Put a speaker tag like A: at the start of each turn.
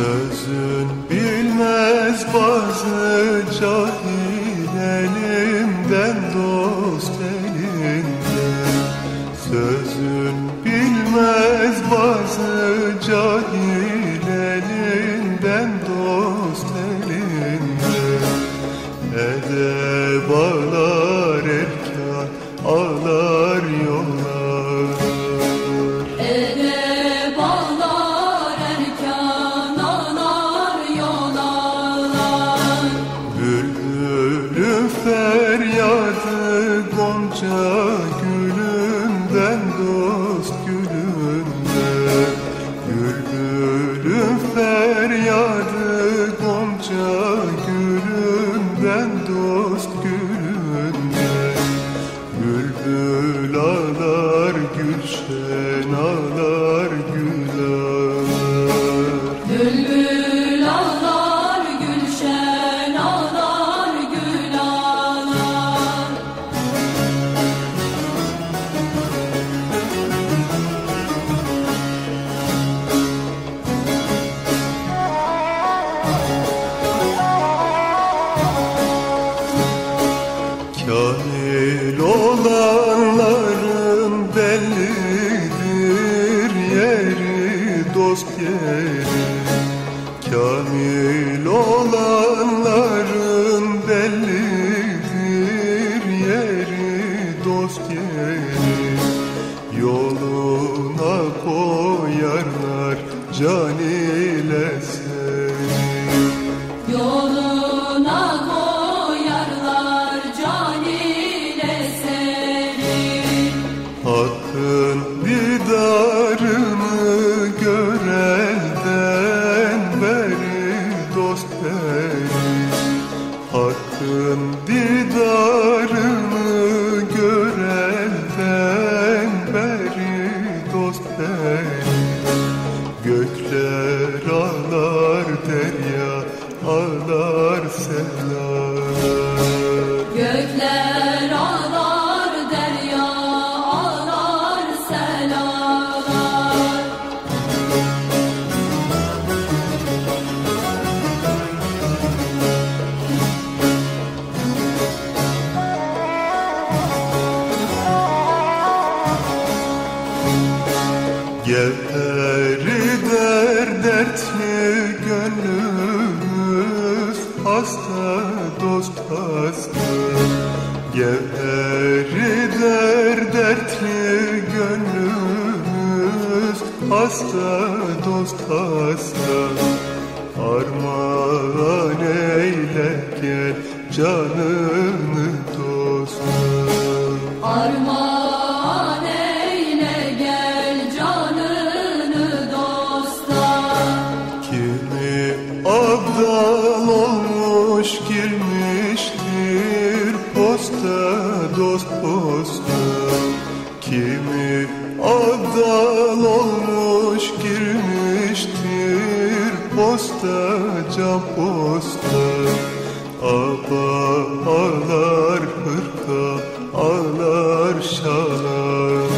A: Sözün bilmez bazı cahil elimden dost elinden Sözün bilmez bazı cahil elinden dost elinden Edeb ağlar erkan ağlar yollar. Gonca gülünden dost gülünden. Gülbülüm feryadı Gonca gülünden dost gülünden.
B: Bülbül ağlar gülşen ağlar.
A: Kamil olanların bellidir yeri dost yeri. Kamil olanların bellidir yeri dost yeri. Yoluna koyarlar can Hakkın didarını görelden beri dost beri Hakkın didarını görelden beri dost beri Gökler ağlar derya ağlar selam Gevheri der dertli gönlümüz Hasta dost hasta Armağan eyle gel canını dosta
B: Armağan eyle gel canını dosta.
A: Kimi abdal Kimi abdal olmuş girmiştir posta can posta. Aba
B: ağlar hırka ağlar
A: şalar